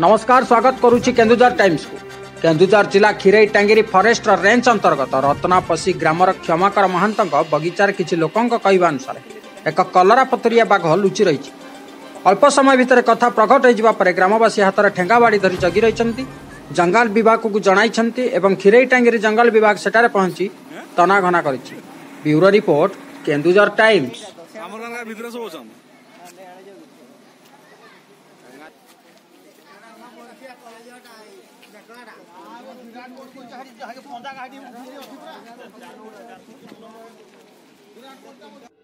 नमस्कार स्वागत गरुन्दुझर टाइम्सको केन्दुझर जिल्ला खिरैटाङ फरस्ट र लेन्ज अन्तर्गत रत्नापसी ग्राम र क्षमार महान्तको बगिचार कि अनुसार एक कलरा पतरिया बाघ लुचि लुचिरहेको अल्प समय भित्र कथा प्रघट ग्रामवासी हात र ठेङावाडी धरि जगिरह जङ्गल विभागको जाइन्छ टांगिरी जंगल विभाग सठ पहचि तनाघना गरिपोर्टु टाइम्स વિરાટ કોહલી